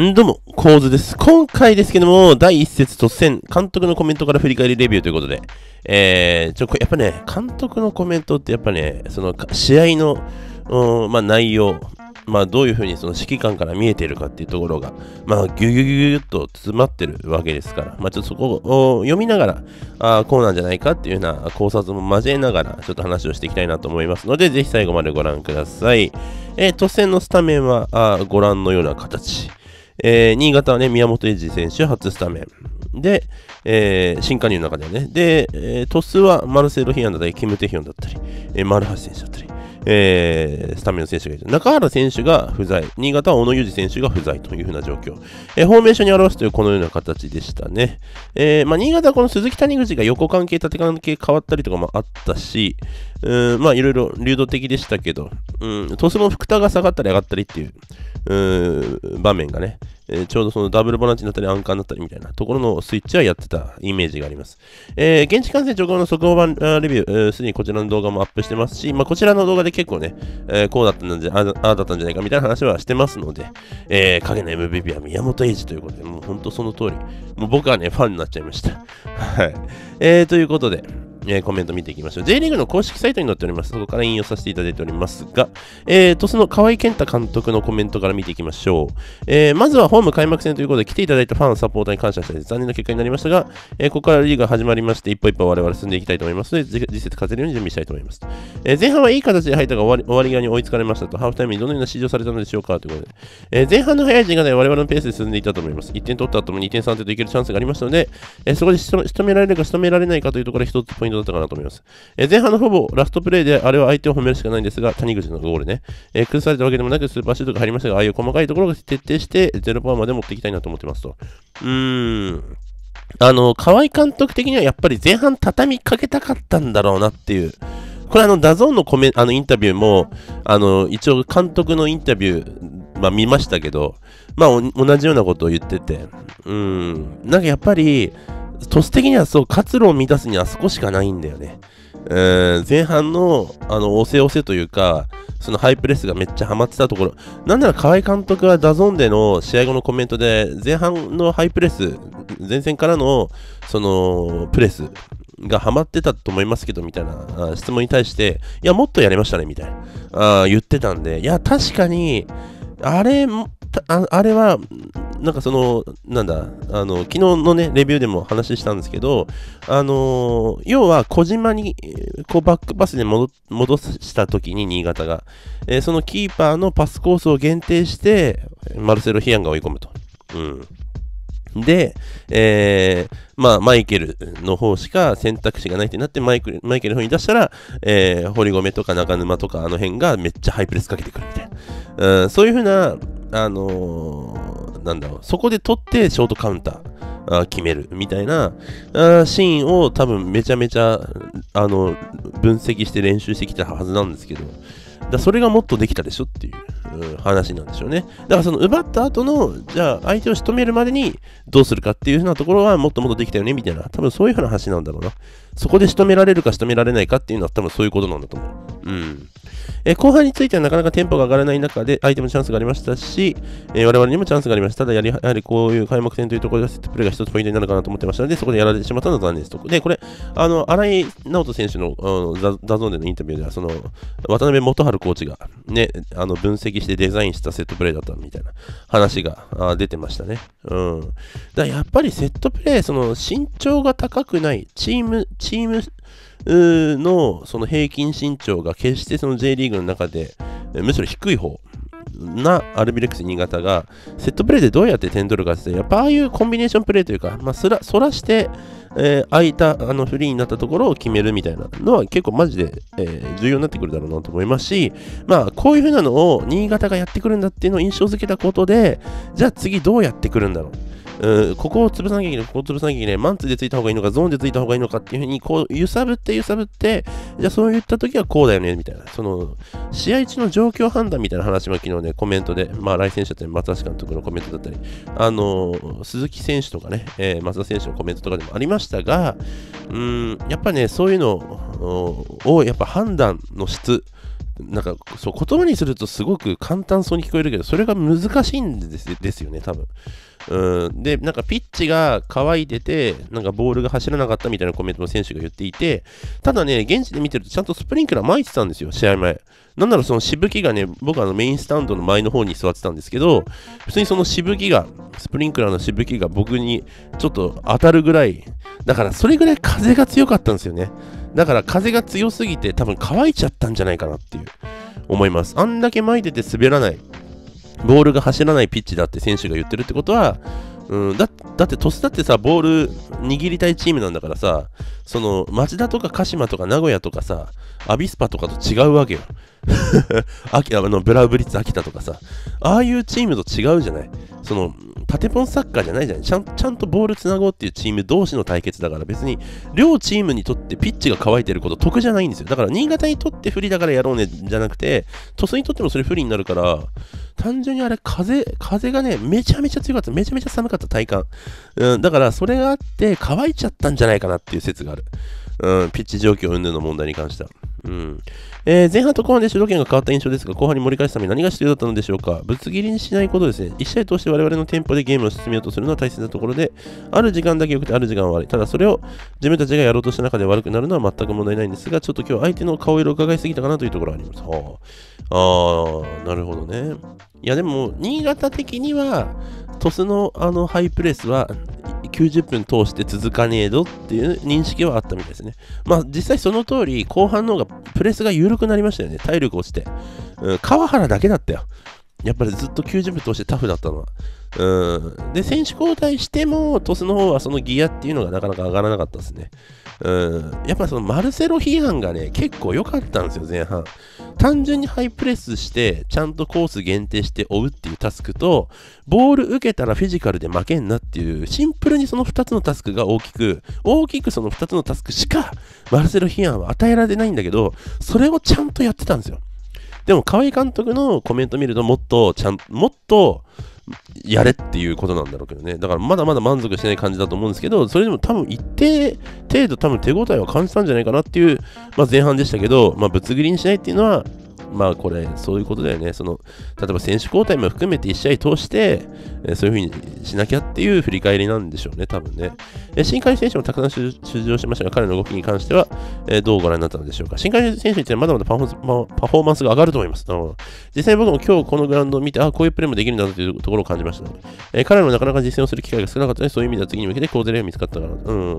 んどうも、構図です。今回ですけども、第一節突然、監督のコメントから振り返りレビューということで、えー、ちょ、やっぱね、監督のコメントってやっぱね、その、試合の、うん、まあ、内容、まあ、どういうふうにその指揮官から見えてるかっていうところが、まあ、ギュギュギュギュッと詰まってるわけですから、まあ、ちょっとそこを読みながら、あこうなんじゃないかっていうような考察も交えながら、ちょっと話をしていきたいなと思いますので、ぜひ最後までご覧ください。えー、突然のスタメンは、あご覧のような形。えー、新潟はね、宮本英二選手初スタメン。で、えー、新加入の中ではね。で、えー、トスはマルセロ・ヒアンだったり、キム・テヒョンだったり、えー、マルハシ選手だったり、えー、スタメンの選手がいる。中原選手が不在。新潟は小野裕二選手が不在というふうな状況。えー、フォーメーションに表すというこのような形でしたね。えー、まあ、新潟はこの鈴木谷口が横関係、縦関係変わったりとかもあったし、うん、まあ、いろいろ流動的でしたけど、うん、トスの福田が下がったり上がったりっていう、うん場面がね、えー、ちょうどそのダブルボランチになったりアンカーになったりみたいなところのスイッチはやってたイメージがあります。えー、現地観戦直後の速報版レビュー、す、で、にこちらの動画もアップしてますし、まあ、こちらの動画で結構ね、えー、こうだったんじゃ、ああだったんじゃないかみたいな話はしてますので、えー、影の MVP は宮本英二ということで、もう本当その通り、もう僕はね、ファンになっちゃいました。はい。えー、ということで、えー、コメント見ていきましょう。J リーグの公式サイトに載っております。そこから引用させていただいておりますが、えー、と、その河合健太監督のコメントから見ていきましょう。えー、まずはホーム開幕戦ということで来ていただいたファン、サポーターに感謝して残念な結果になりましたが、えー、ここからリーグが始まりまして、一歩一歩我々進んでいきたいと思いますので、実節勝てるように準備したいと思います。えー、前半はいい形で入ったが終わり終わり際に追いつかれましたと、ハーフタイムにどのような指示をされたのでしょうかということで、えー、前半の早い時間で我々のペースで進んでいたと思います。1点取った後も2点3点といけるチャンスがありましたので、えー、そこで仕留められるか仕留められないかというところが一つポイントだったかなと思います。え、前半のほぼラストプレーであれは相手を褒めるしかないんですが、谷口のゴールね、え、崩されたわけでもなくスーパーシュートが入りましたが、ああいう細かいところが徹底して0パーまで持っていきたいなと思ってますと。うーん。あの、川井監督的にはやっぱり前半畳みかけたかったんだろうなっていう。これあの、 DAZN のコメあのインタビューも、あの、一応監督のインタビュー、まあ見ましたけど、まあ同じようなことを言ってて、うん、なんかやっぱり、トス的にはそう、活路を満たすには少しかないんだよね。えー、前半の、あの、押せ押せというか、そのハイプレスがめっちゃハマってたところ、なんなら河合監督はダゾンでの試合後のコメントで、前半のハイプレス、前線からの、その、プレスがハマってたと思いますけど、みたいな質問に対して、いや、もっとやりましたね、みたいな、あ言ってたんで、いや、確かに、あれ、あれは、なんかその、なんだ、あの、昨日のね、レビューでも話したんですけど、あのー、要は小島に、こうバックパスで戻した時に新潟が、えー、そのキーパーのパスコースを限定して、マルセロ・ヒアンが追い込むと。うん。で、えー、まあ、マイケルの方しか選択肢がないってなって、マイクマイケルの方に出したら、えー、堀米とか中沼とかあの辺がめっちゃハイプレスかけてくるみたいな。うん、そういうふうな、あの、なんだろう、そこで取ってショートカウンターあ決めるみたいなあシーンを多分めちゃめちゃ、あの、分析して練習してきたはずなんですけど、だそれがもっとできたでしょっていう、話なんでしょうね。だからその奪った後の、じゃあ相手を仕留めるまでにどうするかっていうふうなところはもっともっとできたよねみたいな、多分そういうふうな話なんだろうな。そこで仕留められるか仕留められないかっていうのは多分そういうことなんだと思う。うん。え後半についてはなかなかテンポが上がらない中で相手もチャンスがありましたし、えー、我々にもチャンスがありました。ただやり、やはりこういう開幕戦というところでセットプレーが一つポイントになるかなと思ってましたので、そこでやられてしまったのは残念ですと。で、これ、あの、新井直人選手のダダゾーンでのインタビューでは、その、渡辺元春コーチがね、あの、分析してデザインしたセットプレーだったみたいな話があ出てましたね。うん。だやっぱりセットプレー、その身長が高くない、チーム、チーム、のその平均身長が決してその J リーグの中でむしろ低い方なアルビレックス新潟がセットプレーでどうやって点取るかってやっぱああいうコンビネーションプレーというか、まあ、そらそらして、えー、空いたあのフリーになったところを決めるみたいなのは結構マジで、えー、重要になってくるだろうなと思いますし、まあこういう風なのを新潟がやってくるんだっていうのを印象づけたことでじゃあ次どうやってくるんだろう。うん、ここを潰さなきゃいけない、ここを潰さなきゃいけない、マンツーでついた方がいいのか、ゾーンでついた方がいいのかっていうふうに、こう、揺さぶって揺さぶって、じゃあそういった時はこうだよね、みたいな、その、試合中の状況判断みたいな話も昨日ね、コメントで、まあ、来選手だったり、松橋監督のコメントだったり、あの、鈴木選手とかね、えー、松田選手のコメントとかでもありましたが、うん、やっぱね、そういうのを、やっぱ判断の質、なんかそう言葉にするとすごく簡単そうに聞こえるけど、それが難しいんですよね、多分。うん、で、なんかピッチが乾いてて、なんかボールが走らなかったみたいなコメントを選手が言っていて、ただね、現地で見てるとちゃんとスプリンクラー撒いてたんですよ、試合前。なんならそのしぶきがね、僕はあのメインスタンドの前の方に座ってたんですけど、普通にそのしぶきが、スプリンクラーのしぶきが僕にちょっと当たるぐらい、だからそれぐらい風が強かったんですよね。だから風が強すぎて多分乾いちゃったんじゃないかなっていう思います。あんだけ巻いてて滑らない、ボールが走らないピッチだって選手が言ってるってことは、うん、だだって鳥栖だってさ、ボール握りたいチームなんだからさ、その町田とか鹿島とか名古屋とかさ、アビスパとかと違うわけよ。あのブラウブリッツ秋田とかさ、ああいうチームと違うじゃない。そのパテポンサッカーじゃないじゃない。ちゃんちゃんとボールつなごうっていうチーム同士の対決だから別に両チームにとってピッチが乾いてること得じゃないんですよ。だから新潟にとって不利だからやろうねじゃなくて鳥栖にとってもそれ不利になるから単純にあれ風風がねめちゃめちゃ強かった。めちゃめちゃ寒かった体感、うん、だからそれがあって乾いちゃったんじゃないかなっていう説がある。うん、ピッチ状況云々の問題に関しては。うんえー、前半と後半で主導権が変わった印象ですが、後半に盛り返すために何が必要だったのでしょうか？ぶつ切りにしないことですね。1試合通して我々のテンポでゲームを進めようとするのは大切なところで、ある時間だけ良くてある時間は悪い。ただそれを自分たちがやろうとした中で悪くなるのは全く問題ないんですが、ちょっと今日相手の顔色を伺いすぎたかなというところがあります。はあ、あ、なるほどね。いやでも、新潟的には、鳥栖のあのハイプレスは90分通して続かねえぞっていう認識はあったみたいですね。まあ実際その通り後半の方がプレスが緩くなりましたよね。体力落ちて。うん、川原だけだったよ。やっぱりずっと90分通してタフだったのは。うん、で、選手交代しても、トスの方はそのギアっていうのがなかなか上がらなかったですね。うん、やっぱそのマルセロ批判がね、結構良かったんですよ、前半。単純にハイプレスして、ちゃんとコース限定して追うっていうタスクと、ボール受けたらフィジカルで負けんなっていう、シンプルにその2つのタスクが大きく、大きくその2つのタスクしか、マルセロ批判は与えられてないんだけど、それをちゃんとやってたんですよ。でも、河合監督のコメント見ると、もっと、ちゃん、もっと、やれっていうことなんだろうけどね。だからまだまだ満足してない感じだと思うんですけど、それでも多分一定程度多分手応えは感じたんじゃないかなっていう、まあ、前半でしたけど、まあ、ぶつ切りにしないっていうのは、まあこれ、そういうことだよね。その、例えば選手交代も含めて1試合通して、えー、そういうふうにしなきゃっていう振り返りなんでしょうね、多分ね。えー、新海選手もたくさん出場しましたが、彼の動きに関しては、えー、どうご覧になったのでしょうか。新海選手についてはまだまだパフォーマンスが上がると思います。実際僕も今日このグラウンドを見て、あ、こういうプレーもできるんだなというところを感じました、えー、彼もなかなか実践をする機会が少なかったので、そういう意味では次に向けて好ゼレが見つかったかな。うん。い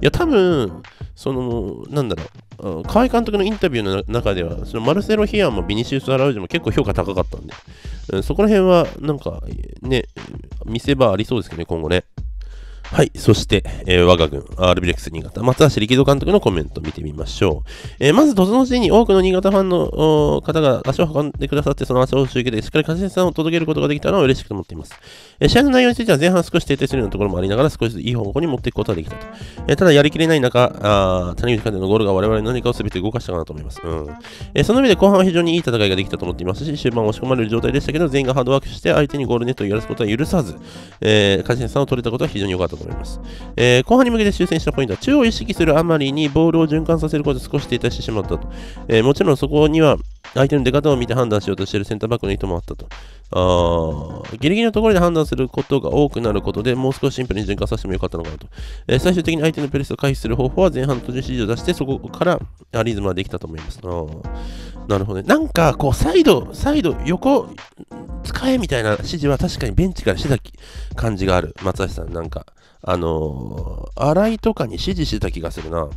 や、多分、その、なんだろう、河合監督のインタビューの中では、そのマルセロ・ヒアンもビニシウス・アラウジも結構評価高かったんで、うん、そこら辺は、なんか、ね、見せ場ありそうですけどね、今後ね。はい。そして、えー、我が軍、RB レックス新潟、松橋力道監督のコメントを見てみましょう。えー、まず、突の時に多くの新潟ファンの方が足を運んでくださって、その足を受けて、しっかり勝ちさんを届けることができたのは嬉しく思っています。えー、試合の内容については前半少し停滞するようなところもありながら、少しずついい方向に持っていくことができたと。え、ただ、やりきれない中、あ谷口監督のゴールが我々の何かを全て動かしたかなと思います。うんえ、その上で後半は非常にいい戦いができたと思っていますし、終盤押し込まれる状態でしたけど、全員がハードワークして相手にゴールネットをやらすことは許さず、えー、勝ちさんを取れたことは非常に良かったと思います。えー、後半に向けて修正したポイントは、中央を意識するあまりにボールを循環させることで少し停滞してしまったと。えー、もちろんそこには相手の出方を見て判断しようとしているセンターバックの意図もあったと。あギリギリのところで判断することが多くなることで、もう少しシンプルに循環させてもよかったのかなと。えー、最終的に相手のプレスを回避する方法は前半の途中指示を出して、そこからリズムはできたと思います。あなるほどね。なんか、こう、サイド、サイド、横、使えみたいな指示は確かにベンチからしてた感じがある。松橋さん、なんか。あのー、洗いとかに指示してた気がするな。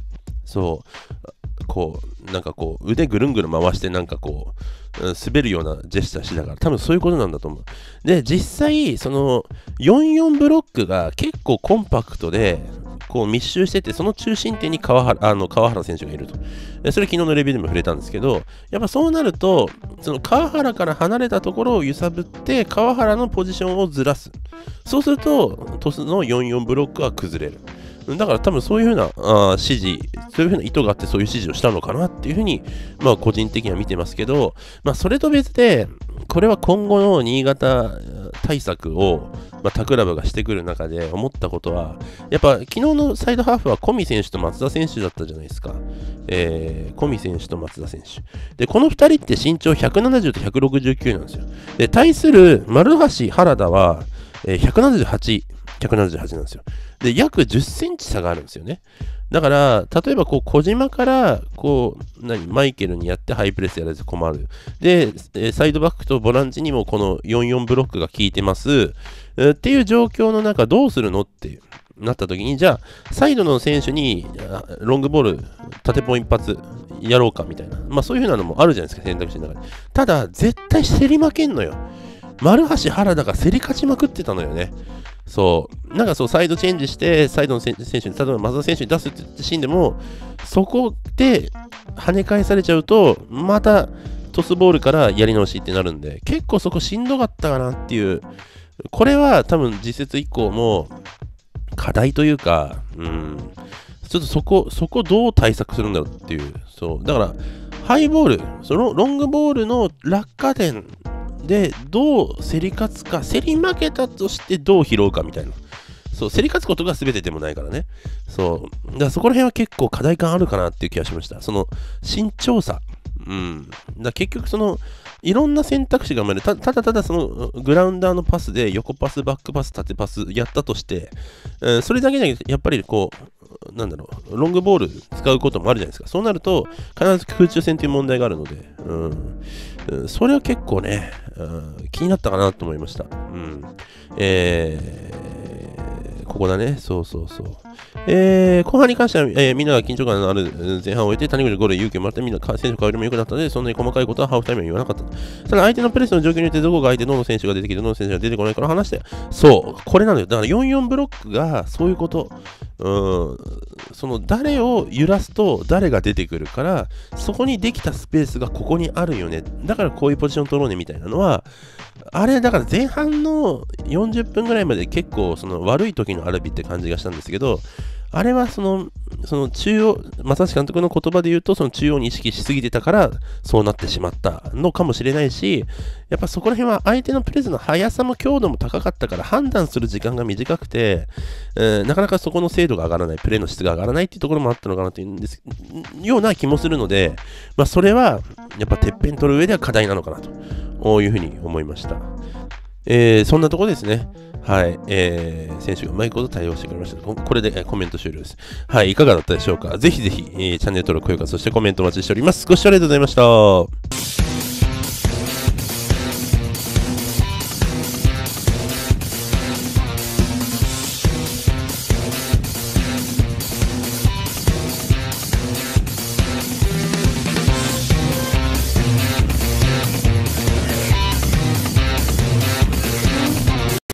そう。こう、なんかこう、腕ぐるんぐる回して、なんかこう、滑るようなジェスチャーしてたから、多分そういうことなんだと思う。で、実際、その、44ブロックが結構コンパクトで、こう密集してて、その中心点に川原あの川原選手がいると。それ昨日のレビューでも触れたんですけど、やっぱそうなると、その川原から離れたところを揺さぶって、川原のポジションをずらす。そうすると、鳥栖の44ブロックは崩れる。だから多分そういうふうなあ指示、そういうふうな意図があってそういう指示をしたのかなっていうふうに、まあ個人的には見てますけど、まあそれと別で、これは今後の新潟対策を、まあ、他クラブがしてくる中で思ったことは、やっぱ昨日のサイドハーフは小見選手と松田選手だったじゃないですか。えー、小見選手と松田選手。で、この2人って身長170と169なんですよ。で、対する丸橋原田は、えー、178、178なんですよ。で、約10センチ差があるんですよね。だから、例えばこう小島から、こう、何、マイケルにやってハイプレスやられて困る。で、サイドバックとボランチにもこの44ブロックが効いてます。っていう状況の中、どうするのってなった時に、じゃあ、サイドの選手にロングボール、縦ポン一発やろうかみたいな。まあそういう風なのもあるじゃないですか、選択肢の中で。ただ、絶対競り負けんのよ。丸橋原田が競り勝ちまくってたのよね。そう。なんかそう、サイドチェンジして、サイドの選手に、例えば松田選手に出すってシーンでも、そこで跳ね返されちゃうと、またトスボールからやり直しってなるんで、結構そこしんどかったかなっていう。これは多分次節以降も課題というか、うん、ちょっとそこ、そこどう対策するんだろうっていう。そう。だから、ハイボール、そのロングボールの落下点で、どう競り勝つか、競り負けたとしてどう拾うかみたいな。そう、競り勝つことが全てでもないからね。そう。だからそこら辺は結構課題感あるかなっていう気がしました。その、慎重さ。うん。だ結局その、いろんな選択肢が生まれる。ただただそのグラウンダーのパスで横パス、バックパス、縦パスやったとして、えー、それだけじゃなくて、やっぱりこう、なんだろう、ロングボール使うこともあるじゃないですか。そうなると、必ず空中戦という問題があるので、うん。それは結構ね、うん、気になったかなと思いました。うん。えー、ここだね。そうそうそう。えー、後半に関しては、えー、みんなが緊張感のある前半を終えて、谷口ゴール勇気をもらってみんな選手変わりも良くなったので、そんなに細かいことはハーフタイムは言わなかった。ただ相手のプレスの状況によってどこが相手、どの選手が出てきて、どの選手が出てこないから話して、そう、これなのよ。だから44ブロックがそういうこと。うん、その誰を揺らすと誰が出てくるから、そこにできたスペースがここにあるよね。だからこういうポジション取ろうねみたいなのは、あれ、だから前半の40分ぐらいまで結構その悪い時のアルビって感じがしたんですけど、あれはその、その中央、正橋監督の言葉で言うと、その中央に意識しすぎてたから、そうなってしまったのかもしれないし、やっぱそこら辺は相手のプレスの速さも強度も高かったから、判断する時間が短くて、えー、なかなかそこの精度が上がらない、プレーの質が上がらないっていうところもあったのかなというんです、ような気もするので、まあ、それは、やっぱてっぺん取る上では課題なのかなというふうに思いました。えー、そんなところですね。はい、えー、選手がうまいこと対応してくれました。これで、コメント終了です。はい、いかがだったでしょうか？ぜひぜひ、えー、チャンネル登録、高評価、そしてコメントお待ちしております。ご視聴ありがとうございました。